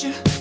you.